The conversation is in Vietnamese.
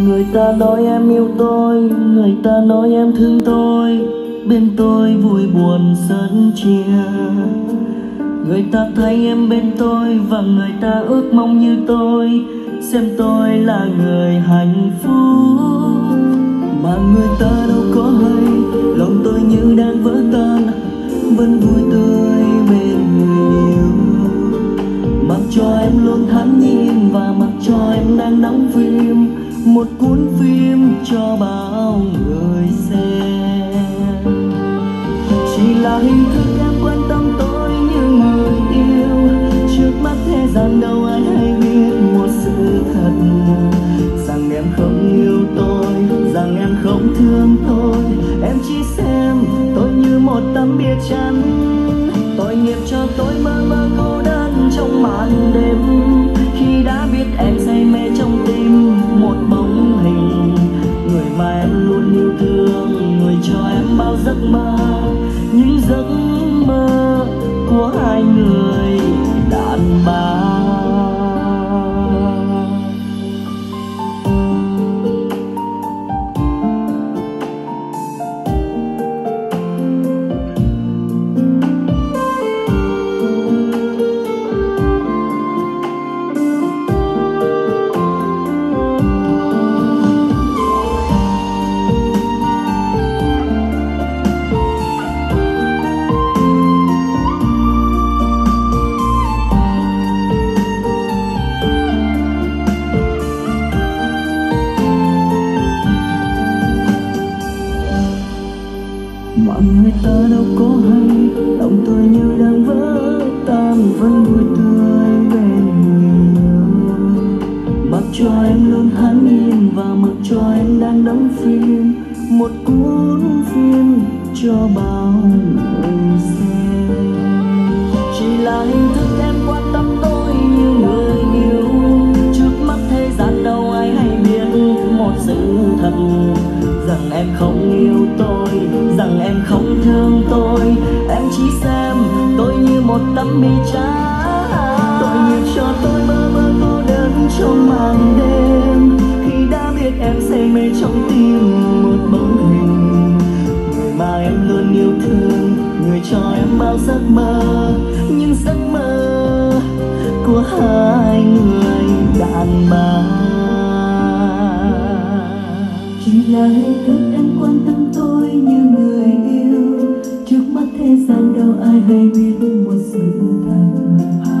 người ta nói em yêu tôi, người ta nói em thương tôi. Bên tôi vui buồn sớt chia. Người ta thấy em bên tôi và người ta ước mong như tôi. Xem tôi là người hạnh phúc. Mà người ta đâu có hay lòng tôi như đang vỡ tan. Vẫn vui tươi bên người yêu. Mặc cho em luôn thản nhiên và mặc cho em đang đóng phim một cuốn phim cho bao người. Giấc mơ của hai người đàn bà. Ta đâu có hay. Lòng tôi như đang vỡ tan, vẫn vui tươi bên người. Yêu mặc cho em luôn thản nhiên và mặc cho em đang đóng phim. Một cuốn phim cho bao người xem. Chỉ là hình thức em quan tâm tôi rằng em không thương tôi. Em chỉ xem tôi như một tấm bi trái tội nghiệp cho tôi bơ vơ cô đơn trong màn đêm. Khi đã biết em say mê trong tim một bóng hình. Người mà em luôn yêu thương, người cho em bao giấc mơ. Nhưng giấc mơ của hai người đàn bà chỉ là hệ thức em quan tâm tôi như người yêu. Trước mắt thế gian đâu ai hay biết một sự thật.